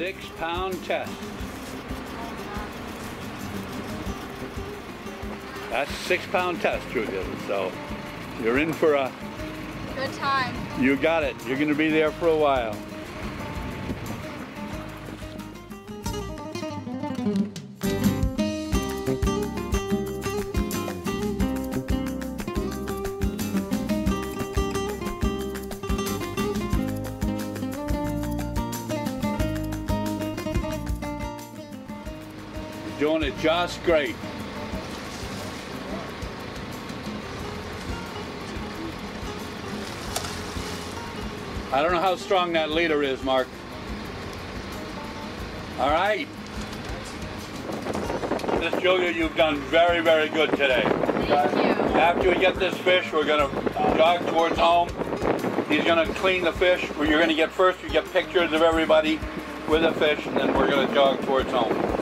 Six pound test. That's six pound test, Julia. So you're in for a, Good time. you got it. You're gonna be there for a while. Doing it just great. I don't know how strong that leader is, Mark. All right. Miss Julia, you've done very, very good today. Thank you. After we get this fish, we're gonna jog towards home. He's gonna clean the fish. You're gonna get first, you get pictures of everybody with the fish, and then we're gonna jog towards home.